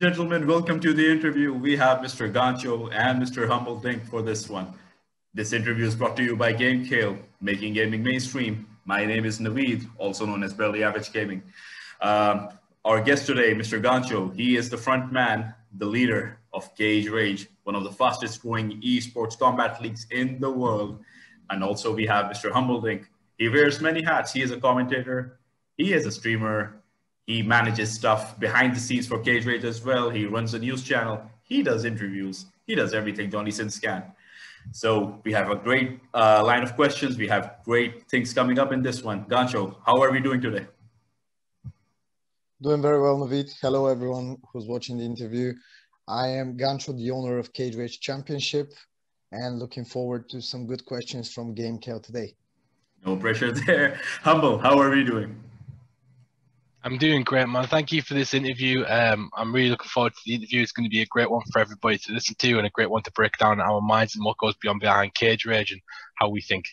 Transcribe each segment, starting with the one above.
Gentlemen, welcome to the interview. We have Mr. Gancho and Mr. Humbledink for this one. This interview is brought to you by GameKheyl, making gaming mainstream. My name is Naveed, also known as Barely Average Gaming. Um, our guest today, Mr. Gancho, he is the front man, the leader of Cage Rage, one of the fastest growing esports combat leagues in the world. And also we have Mr. Humbledink. He wears many hats. He is a commentator, he is a streamer, he manages stuff behind the scenes for Cage Rage as well. He runs a news channel. He does interviews. He does everything Johnny Sins can. So we have a great uh, line of questions. We have great things coming up in this one. Gancho, how are we doing today? Doing very well, Naveed. Hello, everyone who's watching the interview. I am Gancho, the owner of Cage Rage Championship, and looking forward to some good questions from GameKheyl today. No pressure there. Humble, how are we doing? I'm doing great, man. Thank you for this interview. Um, I'm really looking forward to the interview. It's going to be a great one for everybody to listen to and a great one to break down our minds and what goes beyond behind cage rage and how we think.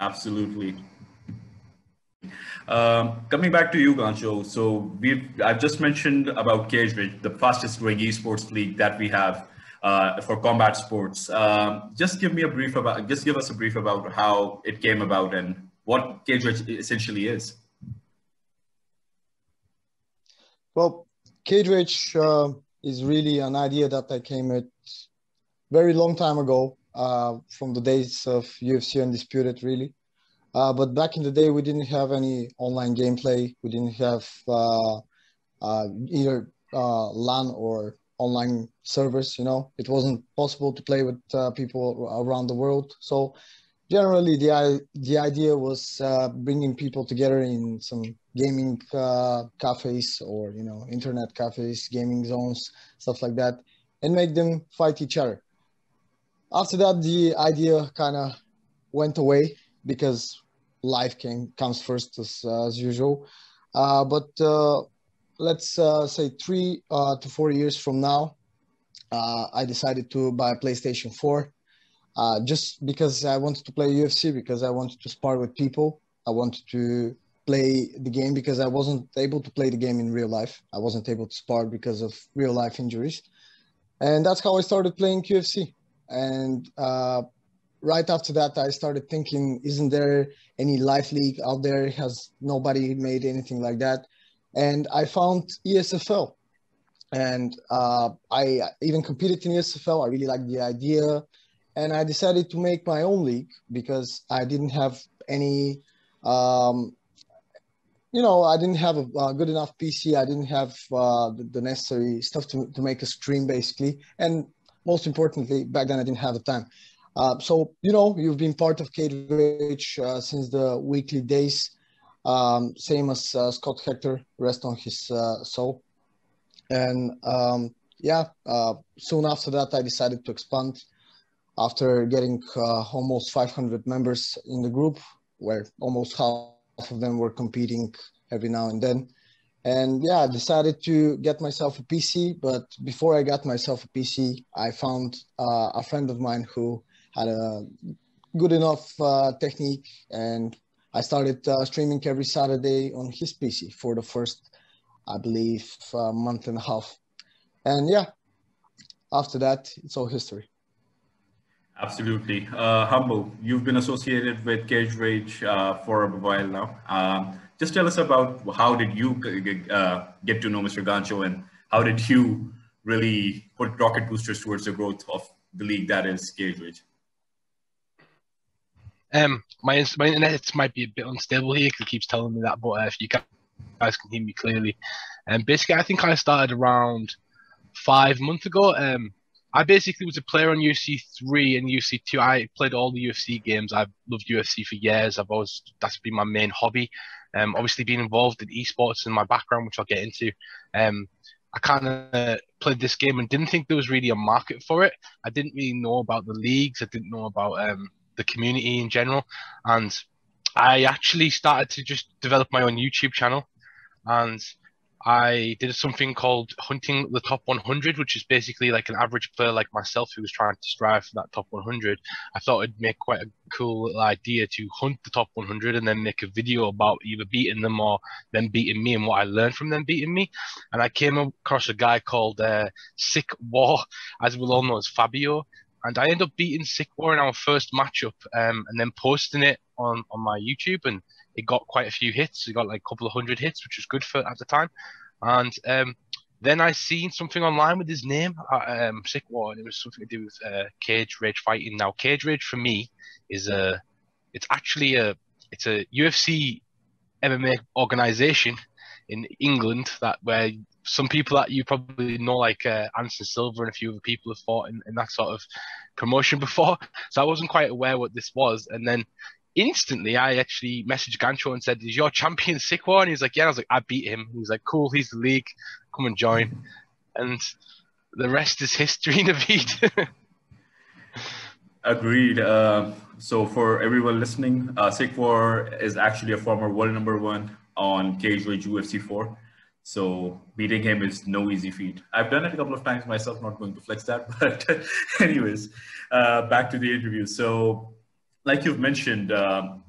Absolutely. Um, coming back to you, Gancho. So we've I've just mentioned about Cage Rage, the fastest growing esports league that we have uh, for combat sports. Um, just give me a brief about, just give us a brief about how it came about and what Cage Rage essentially is. Well, cage uh, is really an idea that I came at very long time ago, uh, from the days of UFC Undisputed, really. Uh, but back in the day, we didn't have any online gameplay. We didn't have uh, uh, either uh, LAN or online servers. You know, it wasn't possible to play with people around the world. So generally, the the idea was bringing people together in some gaming uh, cafes or you know internet cafes gaming zones stuff like that and make them fight each other. After that the idea kind of went away because life came comes first as, uh, as usual. Uh, but uh, let's uh, say three uh, to four years from now i decided to buy a playstation 4 just because i wanted to play ufc because i wanted to spar with people i wanted to play the game because I wasn't able to play the game in real life. I wasn't able to spar because of real life injuries. And that's how I started playing UFC. And uh, right after that, I started thinking, isn't there any life league out there? Has nobody made anything like that? And I found ESFL. And uh, I even competed in ESFL. I really liked the idea. And I decided to make my own league because I didn't have any um, you know, I didn't have a uh, good enough PC. I didn't have uh, the, the, necessary stuff to, to make a stream, basically. And most importantly, back then I didn't have the time. Uh, so, you know, you've been part of Rage uh, since the weekly days. Um, same as uh, Scott Hector, rest on his uh, soul. And um, yeah, soon after that, I decided to expand after getting almost 500 members in the group, where almost half of them were competing every now and then. And yeah, I decided to get myself a PC. But before I got myself a PC, I found uh, a friend of mine who had a good enough uh, technique. And I started uh, streaming every Saturday on his PC for the first, I believe, uh, month and a half. And yeah, after that, it's all history. Absolutely. Uh, Humble, you've been associated with Cage Rage uh, for a while now. Um, just tell us about how did you uh, get to know Mr. Gancho and how did you really put rocket boosters towards the growth of the league that is Cage Rage? Um, my my internet might be a bit unstable here because it keeps telling me that, but uh, if you guys can hear me clearly, and um, basically I think I started around five months ago. Um, I basically was a player on UFC three and UFC two. I played all the UFC games. I've loved UFC for years. I've always that's been my main hobby. Um, obviously being involved in esports in my background, which I'll get into. Um, I kind of played this game and didn't think there was really a market for it. I didn't really know about the leagues. I didn't know about um, the community in general, and I actually started to just develop my own YouTube channel. And I did something called hunting the top 100, which is basically like an average player like myself who was trying to strive for that top 100. I thought it'd make quite a cool idea to hunt the top 100 and then make a video about either beating them or them beating me and what I learned from them beating me. And I came across a guy called uh, Sick War, as we'll all know as Fabio. And I ended up beating Sick War in our first matchup um, and then posting it on, on my YouTube. And it got quite a few hits. It got like a couple of hundred hits, which was good for at the time. And um, then I seen something online with his name, um, Sick War, and it was something to do with uh, cage rage fighting. Now, cage rage for me is a, it's actually a, it's a UFC MMA organization in England that where some people that you probably know, like uh, Anderson Silva and a few other people have fought in, in that sort of promotion before. So I wasn't quite aware what this was. And then instantly I actually messaged Gancho and said, Is your champion sick one? And he was like, Yeah, I was like, I beat him. He was like, Cool, he's the league. Come and join. And the rest is history, Naveed. Agreed. Uh, so for everyone listening, uh, War is actually a former world number one on Cage Rage UFC 4. So beating him is no easy feat. I've done it a couple of times myself, not going to flex that. But anyways, uh, back to the interview. So like you've mentioned, um,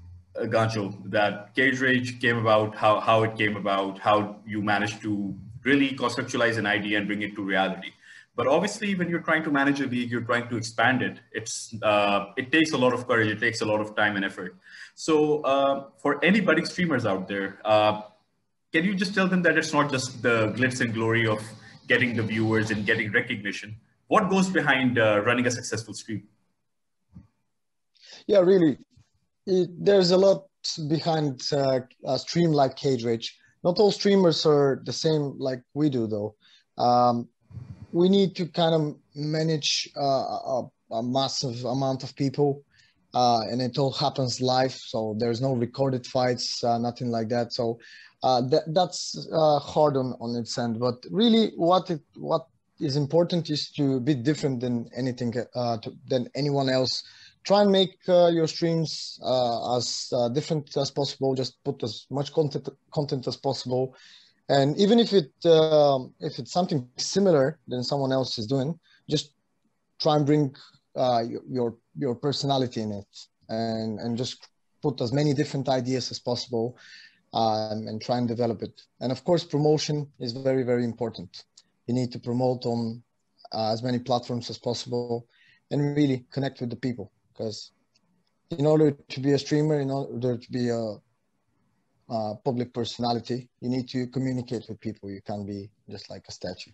Gancho, that Cage Rage came about, how, how it came about, how you managed to really conceptualize an idea and bring it to reality. But obviously, when you're trying to manage a league, you're trying to expand it. It's uh, it takes a lot of courage. It takes a lot of time and effort. So uh, for any budding streamers out there, uh, can you just tell them that it's not just the glitz and glory of getting the viewers and getting recognition? What goes behind uh, running a successful stream? Yeah, really. It, there's a lot behind uh, a stream like Cage Rage. Not all streamers are the same like we do, though. Um, we need to kind of manage uh, a, a, massive amount of people, uh, and it all happens live. So there's no recorded fights, uh, nothing like that. So uh, that, that's uh, hard on, on its end. But really, what it what is important is to be different than anything to, than anyone else try and make uh, your streams uh, as uh, different as possible. Just put as much content content as possible, and even if it um, if it's something similar than someone else is doing, just try and bring uh, your your personality in it, and and just put as many different ideas as possible, um, and try and develop it. And of course, promotion is very very important. You need to promote on uh, as many platforms as possible, and really connect with the people because in order to be a streamer, in order to be a, a, public personality, you need to communicate with people. You can't be just like a statue.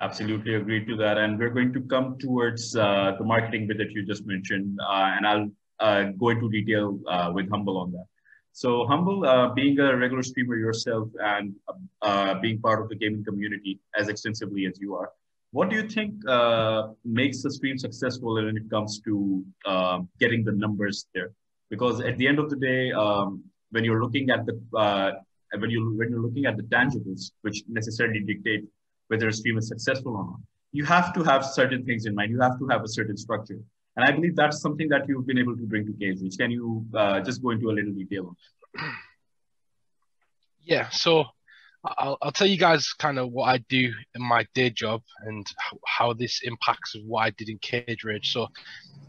Absolutely agreed to that. And we're going to come towards uh, the marketing bit that you just mentioned, uh, and I'll uh, go into detail uh, with Humble on that. So Humble, uh, being a regular streamer yourself and uh, being part of the gaming community as extensively as you are, what do you think uh, makes a stream successful when it comes to uh, getting the numbers there? Because at the end of the day, um, when you're looking at the uh, when you when you're looking at the tangibles, which necessarily dictate whether a stream is successful or not, you have to have certain things in mind. You have to have a certain structure, and I believe that's something that you've been able to bring to Cage. Can you uh, just go into a little detail? Yeah. So I'll, I'll tell you guys kind of what I do in my day job and how this impacts what I did in Cage Rage. So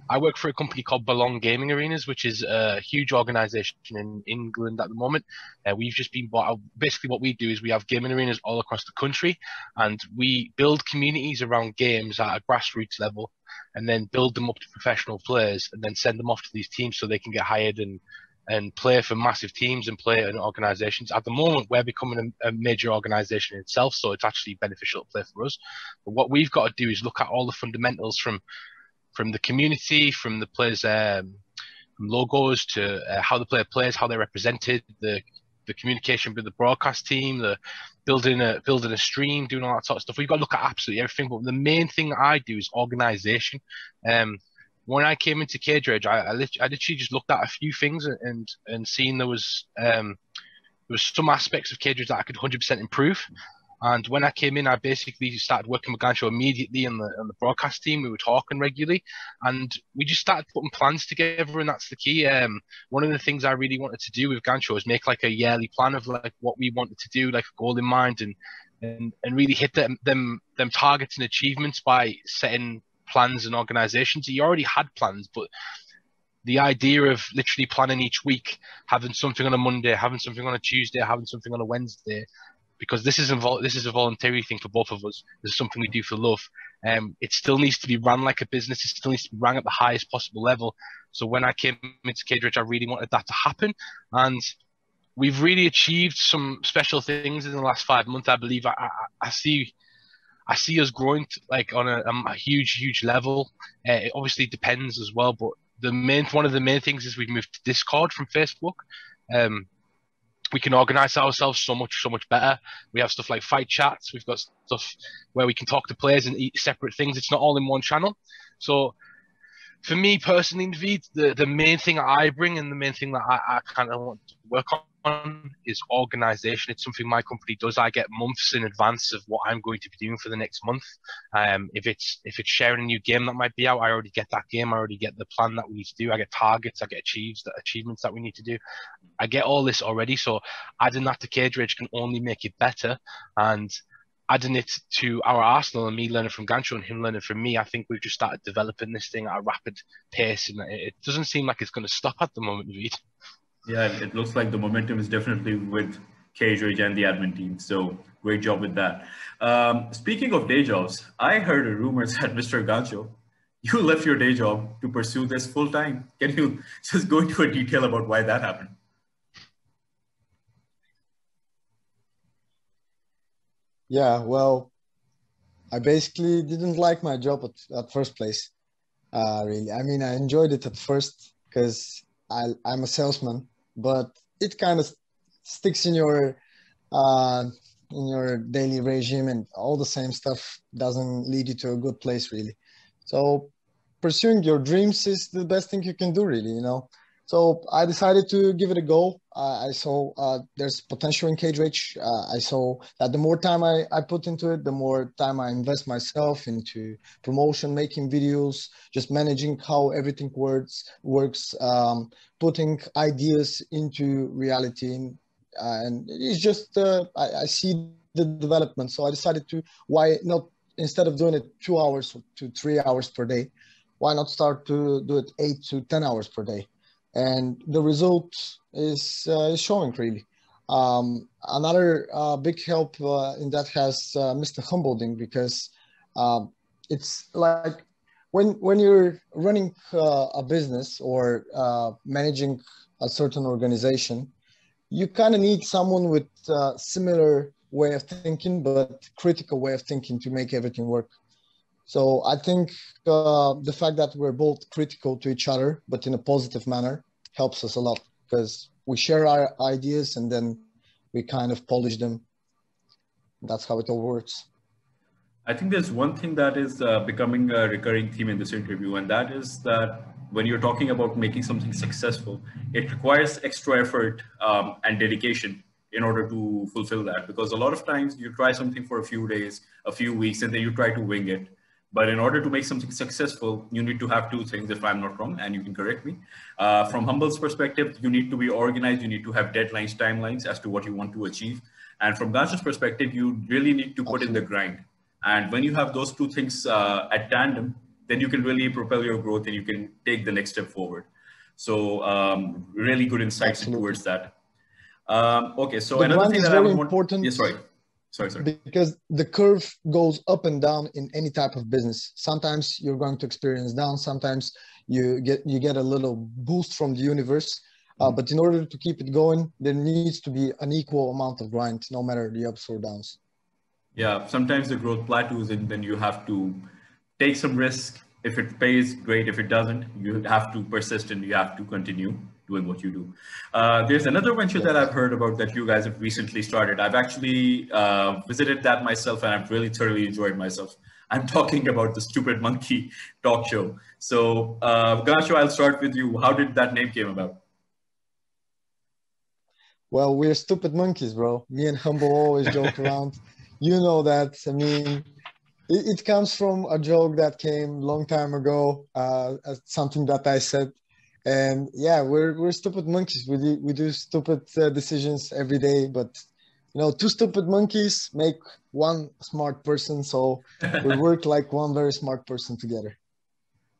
I work for a company called Belong Gaming Arenas, which is a huge organization in England at the moment. Uh, we've just been bought out. Basically, what we do is we have gaming arenas all across the country and we build communities around games at a grassroots level and then build them up to professional players and then send them off to these teams so they can get hired and and play for massive teams and play in organizations. At the moment, we're becoming a, a, major organization itself, so it's actually beneficial to play for us. But what we've got to do is look at all the fundamentals from from the community, from the players' um, from logos to uh, how the player plays, how they're represented, the the communication with the broadcast team, the building a building a stream, doing all that sort of stuff. We've got to look at absolutely everything. But the main thing I do is organization. Um, when I came into Cage I, I, literally, I literally just looked at a few things and and seen there was um, there was some aspects of Cage that I could 100% improve, And when I came in, I basically started working with Gancho immediately on the on the broadcast team. We were talking regularly, and we just started putting plans together, and that's the key. Um, one of the things I really wanted to do with Gancho is make like a yearly plan of like what we wanted to do, like a goal in mind, and and, and really hit them, them them targets and achievements by setting plans and organizations. He already had plans, but the idea of literally planning each week, having something on a Monday, having something on a Tuesday, having something on a Wednesday, because this is involved. This is a voluntary thing for both of us. This is something we do for love. Um, it still needs to be run like a business. It still needs to be run at the highest possible level. So when I came into Rage, I really wanted that to happen, and we've really achieved some special things in the last five months. I believe I, I, I see. I see us growing to, like on a, um, a, huge, huge level. Uh, it obviously depends as well, but the main one of the main things is we've moved to Discord from Facebook. Um, we can organize ourselves so much so much better. We have stuff like fight chats. We've got stuff where we can talk to players and eat separate things. It's not all in one channel. So for me personally, the, the main thing I bring and the main thing that I, I kind of want to work on is organization. It's something my company does. I get months in advance of what I'm going to be doing for the next month. Um, if it's if it's sharing a new game that might be out, I already get that game. I already get the plan that we need to do. I get targets. I get achieves the achievements that we need to do. I get all this already. So adding that to Cage Rage can only make it better. And adding it to our arsenal and me learning from Gancho and him learning from me, I think we've just started developing this thing at a rapid pace, and it doesn't seem like it's going to stop at the moment, Reed. Yeah, it looks like the momentum is definitely with Cage and the admin team. So great job with that. Um, speaking of day jobs, I heard a rumor that Mr. Gancho, you left your day job to pursue this full time. Can you just go into a detail about why that happened? Yeah, well, I basically didn't like my job at, at first place. Uh, really, I mean, I enjoyed it at first because I'm a salesman but it kind of sticks in your uh, in your daily regime and all the same stuff doesn't lead you to a good place really. So pursuing your dreams is the best thing you can do really you know so I decided to give it a go. Uh, I saw uh, there's potential in Cage Rage. Uh, I saw that the more time I, I put into it, the more time I invest myself into promotion, making videos, just managing how everything works, works, um, putting ideas into reality. And, uh, it's just, uh, I, I see the development. So I decided to, why not, instead of doing it two hours to three hours per day, why not start to do it eight to 10 hours per day? And the result is, uh, is showing really. Um, another uh, big help uh, in that has Mr. Humbledink because um, it's like when when you're running a business or managing a certain organization, you kind of need someone with a similar way of thinking but critical way of thinking to make everything work. So I think uh, the fact that we're both critical to each other, but in a positive manner, helps us a lot because we share our ideas and then we kind of polish them. That's how it all works. I think there's one thing that is uh, becoming a recurring theme in this interview, and that is that when you're talking about making something successful, it requires extra effort um, and dedication in order to fulfill that. Because a lot of times you try something for a few days, a few weeks, and then you try to wing it. But in order to make something successful, you need to have two things, if I'm not wrong, and you can correct me. Uh, from Humble's perspective, you need to be organized, you need to have deadlines, timelines as to what you want to achieve. And from Gancho's perspective, you really need to put in the grind. And when you have those two things uh, at tandem, then you can really propel your growth and you can take the next step forward. So um, really good insights Absolutely. towards that. Um, okay, so the another thing that I would important. Yes, sorry. Sorry, sorry. Because the curve goes up and down in any type of business. Sometimes you're going to experience down. Sometimes you get you get a little boost from the universe. Uh, but in order to keep it going, there needs to be an equal amount of grind, no matter the ups or downs. Yeah, sometimes the growth plateaus, and then you have to take some risk. If it pays, great. If it doesn't, you have to persist and you have to continue doing what you do. Uh, there's another venture that I've heard about that you guys have recently started. I've actually uh, visited that myself and I've really thoroughly enjoyed myself. I'm talking about the Stupid Monkey talk show. So, uh, Gancho, I'll start with you. How did that name came about? Well, we're stupid monkeys, bro. Me and Humble always joke around. you know that. I mean, it, it comes from a joke that came long time ago, uh, something that I said. And yeah, we're we're stupid monkeys. We do we do stupid uh, decisions every day, but you know, two stupid monkeys make one smart person. So we work like one very smart person together.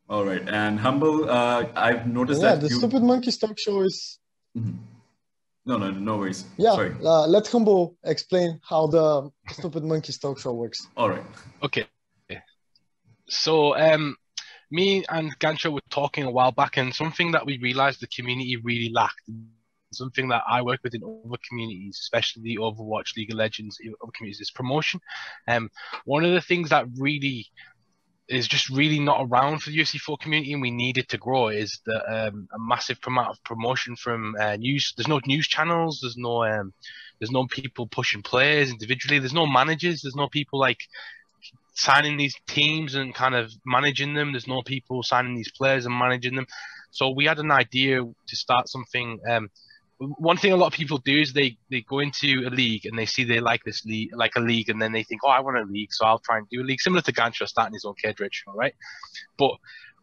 All right, and humble. Uh, I've noticed yeah, that the you... stupid monkeys talk show is. Mm-hmm. No, no, no worries. Yeah, Sorry. Uh, let Humble explain how the Stupid Monkeys talk show works. All right. Okay. So, um, me and Gancho were talking a while back, and something that we realized the community really lacked, something that I work with in other communities, especially the Overwatch, League of Legends, other communities, is promotion. Um, one of the things that really is just really not around for the UFC 4 community, and we needed to grow. Is the um, a massive amount of promotion from uh, news? There's no news channels. There's no um, there's no people pushing players individually. There's no managers. There's no people like signing these teams and kind of managing them. There's no people signing these players and managing them. So we had an idea to start something. Um, one thing a lot of people do is they, they go into a league and they see they like this league, like a league, and then they think, oh, I want a league, so I'll try and do a league similar to Gancho starting his own all right? But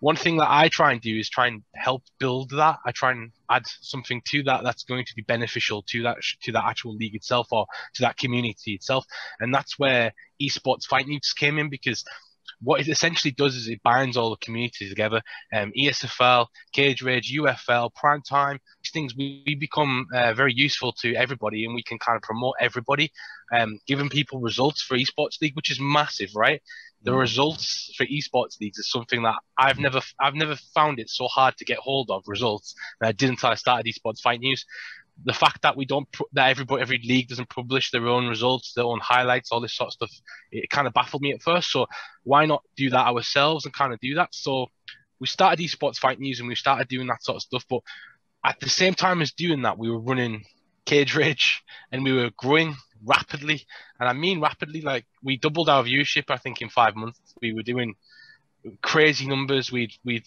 one thing that I try and do is try and help build that. I try and add something to that that's going to be beneficial to that to that actual league itself or to that community itself, and that's where esports fight news came in because what it essentially does is it binds all the communities together. Um, ESFL, Cage Rage, UFL, Prime Time, these things we, we become uh, very useful to everybody, and we can kind of promote everybody, um, giving people results for esports league, which is massive, right? The mm. results for esports leagues is something that I've never I've never found it so hard to get hold of results. And I did until I started esports fight news the fact that we don't that everybody every league doesn't publish their own results, their own highlights, all this sort of stuff, it kind of baffled me at first. So why not do that ourselves and kind of do that? So we started esports fight news and we started doing that sort of stuff. But at the same time as doing that, we were running Cage Rage and we were growing rapidly. And I mean rapidly, like we doubled our viewership, I think, in five months. We were doing crazy numbers. We'd we'd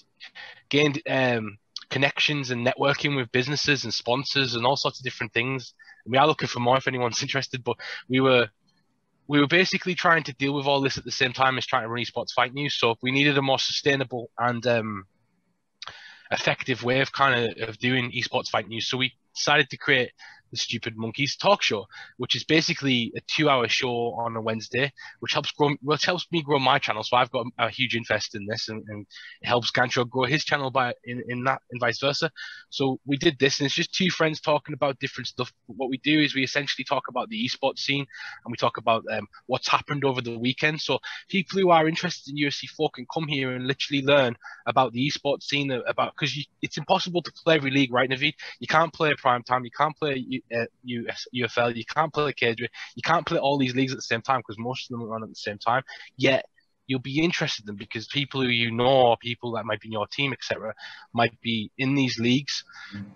gained um connections and networking with businesses and sponsors and all sorts of different things. And we are looking for more if anyone's interested. But we were we were basically trying to deal with all this at the same time as trying to run esports fight news. So we needed a more sustainable and um, effective way of kind of of doing esports fight news. So we decided to create the Stupid Monkeys Talk Show, which is basically a two-hour show on a Wednesday, which helps grow, which helps me grow my channel. So I've got a huge interest in this, and, and it helps Gancho grow his channel by in, in that, and vice versa. So we did this, and it's just two friends talking about different stuff. What we do is we essentially talk about the esports scene, and we talk about um, what's happened over the weekend. So people who are interested in UFC 4 can come here and literally learn about the esports scene, about because it's impossible to play every league, right, Naveed? You can't play prime time, you can't play uh, US, UFL. You can't play KJ. You can't play all these leagues at the same time because most of them run at the same time. Yet you'll be interested in them because people who you know or people that might be in your team, etc., might be in these leagues.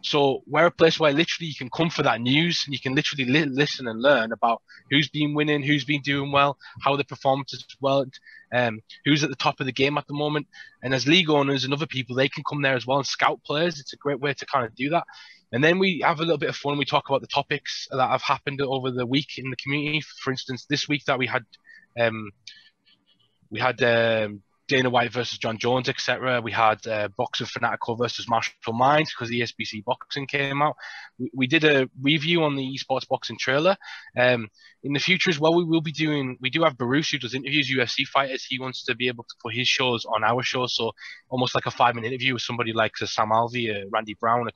So we're a place where literally you can come for that news and you can literally li- listen and learn about who's been winning, who's been doing well, how the performances well, um, who's at the top of the game at the moment. And as league owners and other people, they can come there as well and scout players. It's a great way to kind of do that. And then we have a little bit of fun. We talk about the topics that have happened over the week in the community. For instance, this week that we had, um, we had um, Dana White versus Jon Jones, etc. We had uh, Boxing Fanatical versus Martial Minds because the ESBC boxing came out. We, we, did a review on the esports boxing trailer. Um, in the future as well, we will be doing. We do have Baruch who does interviews UFC fighters. He wants to be able to put his shows on our show, so almost like a five-minute interview with somebody like Sam Alvey, uh, Randy Brown, a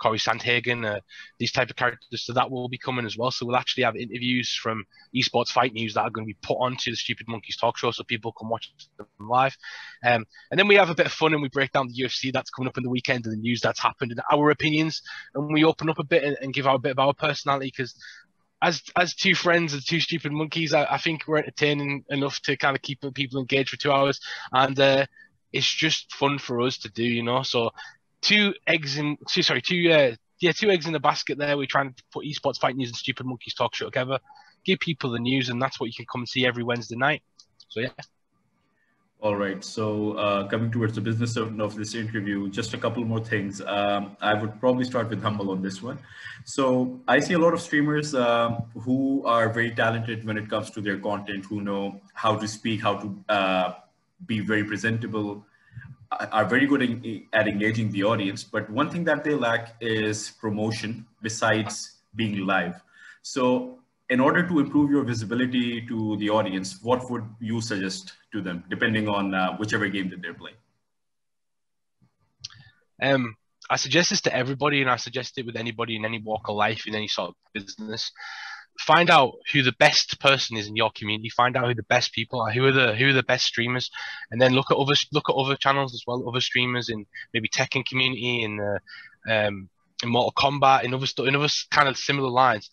Cory Sandhagen, uh, these type of characters. So that will be coming as well. So we'll actually have interviews from esports fight news that are going to be put onto the Stupid Monkeys talk show, so people can watch them live. Um, and then we have a bit of fun and we break down the UFC that's coming up in the weekend and the news that's happened and our opinions, and we open up a bit and, and give out a bit of our personality because. As, as two friends and two stupid monkeys, I, I think we're entertaining enough to kind of keep people engaged for two hours, and uh, it's just fun for us to do, you know. So two eggs in two, sorry two uh, yeah two eggs in the basket there. We're trying to put esports fight news and stupid monkeys talk show together, give people the news, and that's what you can come and see every Wednesday night. So yeah. All right. So uh, coming towards the business of, of, this interview, just a couple more things. Um, I would probably start with Humble on this one. So I see a lot of streamers um, who are very talented when it comes to their content, who know how to speak, how to uh, be very presentable, are very good in, at engaging the audience. But one thing that they lack is promotion besides being live. So in order to improve your visibility to the audience, what would you suggest to them, depending on uh, whichever game that they're playing? Um, I suggest this to everybody, and I suggest it with anybody in any walk of life, in any sort of business. Find out who the best person is in your community. Find out who the best people are. Who are the who are the best streamers, and then look at other look at other channels as well. Other streamers in maybe Tekken community in uh, um, in Mortal Kombat, in other in other kind of similar lines,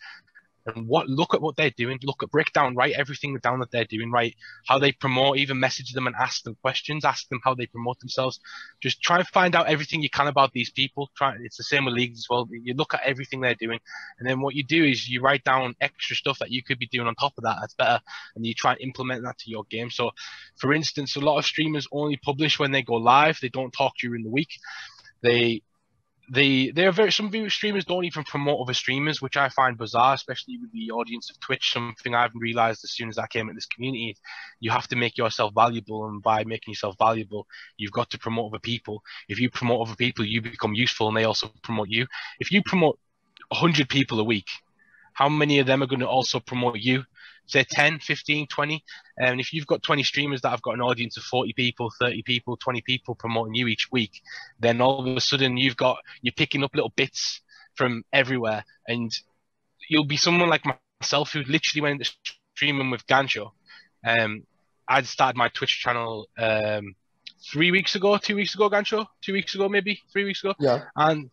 and what look at what they're doing. Look at break down write everything down that they're doing right how they promote even message them and ask them questions ask them how they promote themselves. Just try and find out everything you can about these people. Try it's the same with leagues as well. You look at everything they're doing and then what you do is you write down extra stuff that you could be doing on top of that. That's better and you try and implement that to your game. So for instance a lot of streamers only publish when they go live. They don't talk during the week. They they there are very some streamers don't even promote other streamers, which I find bizarre, especially with the audience of Twitch. Something I've realized as soon as I came in this community, you have to make yourself valuable, and by making yourself valuable, you've got to promote other people. If you promote other people, you become useful, and they also promote you. If you promote 100 people a week, how many of them are going to also promote you? Say 10, 15, 20. And if you've got 20 streamers that have got an audience of 40 people, 30 people, 20 people promoting you each week, then all of a sudden you've got, you're picking up little bits from everywhere. And you'll be someone like myself who literally went into streaming with Gancho. Um, I'd started my Twitch channel um, three weeks ago, two weeks ago, Gancho, two weeks ago, maybe three weeks ago. Yeah. And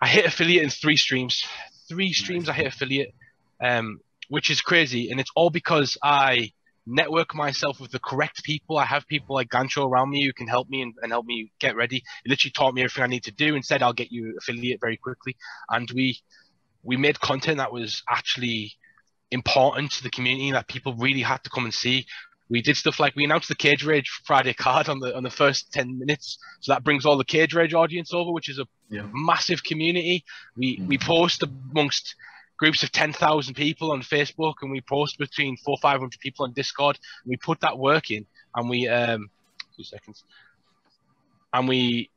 I hit affiliate in three streams. Three streams I hit affiliate. Um, which is crazy. And it's all because I network myself with the correct people. I have people like Gancho around me who can help me and, and help me get ready. He literally taught me everything I need to do and said I'll get you affiliate very quickly. And we we made content that was actually important to the community that people really had to come and see. We did stuff like we announced the Cage Rage Friday card on the on the first ten minutes, so that brings all the Cage Rage audience over, which is a yeah. massive community. We mm-hmm. we post amongst groups of 10,000 people on Facebook and we post between four 500 people on Discord. we put that work in and we, um, two seconds, and we,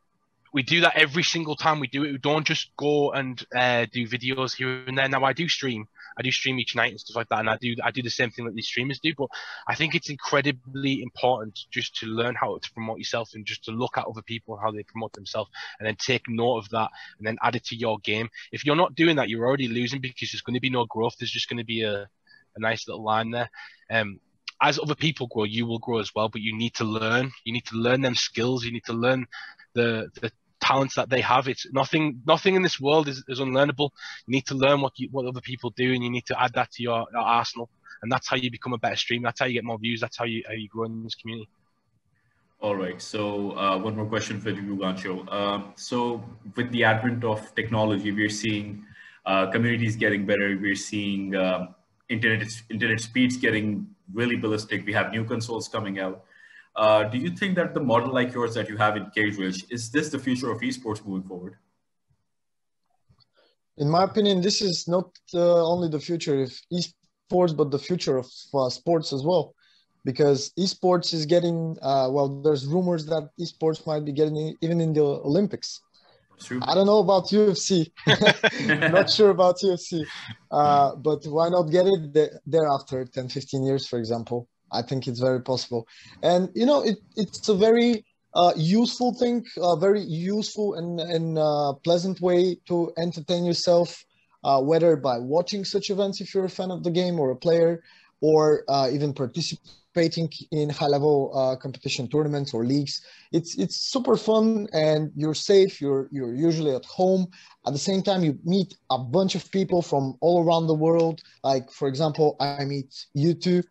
we do that every single time we do it. We don't just go and uh, do videos here and there. Now I do stream. I do stream each night and stuff like that, and I do I do the same thing that these streamers do. But I think it's incredibly important just to learn how to promote yourself and just to look at other people and how they promote themselves, and then take note of that and then add it to your game. If you're not doing that, you're already losing because there's going to be no growth. There's just going to be a, a nice little line there. Um, as other people grow, you will grow as well. But you need to learn. You need to learn them skills. You need to learn the the talents that they have. It's nothing. Nothing in this world is, is unlearnable. You need to learn what you, what other people do, and you need to add that to your, your arsenal. And that's how you become a better streamer. That's how you get more views. That's how you how you grow in this community. All right. So uh, one more question for you, Gancho. Um, so with the advent of technology, we're seeing uh, communities getting better. We're seeing uh, internet internet speeds getting really ballistic. We have new consoles coming out. Uh, do you think that the model like yours that you have in Cage Rage, is this the future of esports moving forward? In my opinion, this is not uh, only the future of esports, but the future of uh, sports as well. Because esports is getting, uh, well, there's rumors that esports might be getting even in the Olympics. True. I don't know about UFC. not sure about UFC. Uh, but why not get it there after 10, 15 years, for example? I think it's very possible. And you know, it, it's a very uh, useful thing, a very useful and, and uh, pleasant way to entertain yourself, uh, whether by watching such events if you're a fan of the game or a player, or uh, even participating in high-level uh, competition tournaments or leagues. It's it's super fun and you're safe. You're you're usually at home. At the same time, you meet a bunch of people from all around the world. Like for example, I meet you two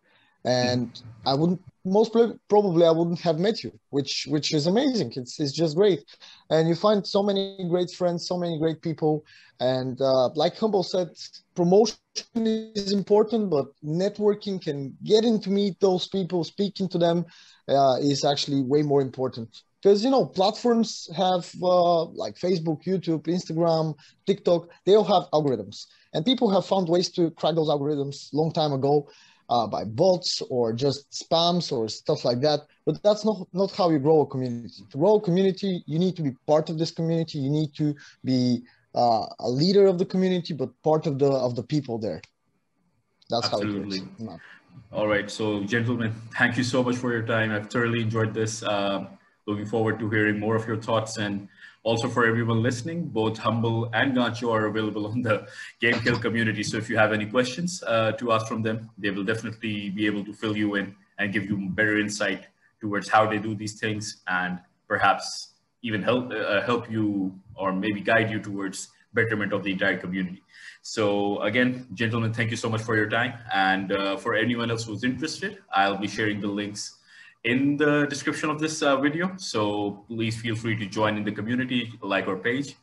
and I wouldn't most probably I wouldn't have met you, which which is amazing. It's it's just great, and you find so many great friends, so many great people, and uh, like Humble said, promotion is important, but networking and getting to meet those people, speaking to them, uh, is actually way more important. Because you know platforms have uh, like Facebook, YouTube, Instagram, TikTok. They all have algorithms, and people have found ways to crack those algorithms long time ago uh, by bots or just spams or stuff like that. But that's not, not how you grow a community. To grow a community, you need to be part of this community. You need to be uh, a leader of the community, but part of the of the people there. That's Absolutely. how it works. All right. So, gentlemen, thank you so much for your time. I've thoroughly enjoyed this. Uh, looking forward to hearing more of your thoughts and also for everyone listening, both Humble and Gancho are available on the GameKheyl community. So if you have any questions uh, to ask from them, they will definitely be able to fill you in and give you better insight towards how they do these things and perhaps even help uh, help you or maybe guide you towards betterment of the entire community. So again, gentlemen, thank you so much for your time. And uh, for anyone else who's interested, I'll be sharing the links in the description of this uh, video. So please feel free to join in the community, like our page,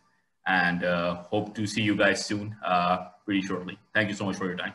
and uh, hope to see you guys soon, uh, pretty shortly. Thank you so much for your time.